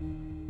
Música